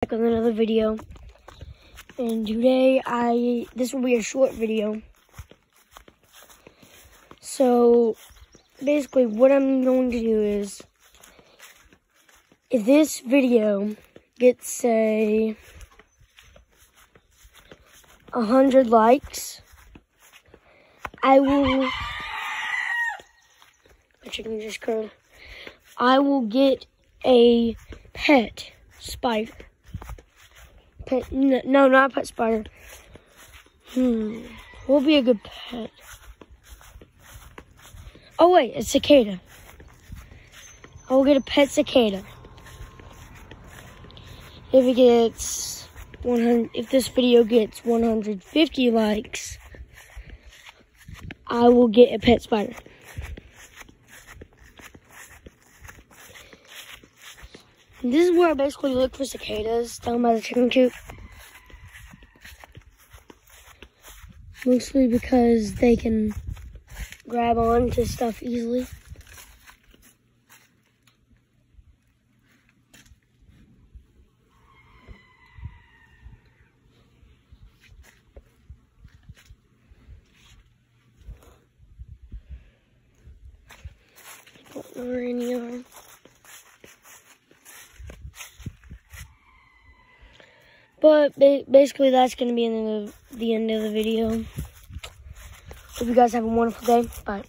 back with another video. And today I this will be a short video. So basically what I'm going to do is if this video gets say a hundred likes, I will my chicken just curled. I will get a pet spider. Pet, no, no, not pet spider. Hmm, will be a good pet? Oh wait, a cicada. I will get a pet cicada. If it gets 100, if this video gets 150 likes, I will get a pet spider. This is where I basically look for cicadas down by the chicken coop. Mostly because they can grab on to stuff easily. Or any other. But ba basically, that's going to be in the, the end of the video. Hope you guys have a wonderful day. Bye.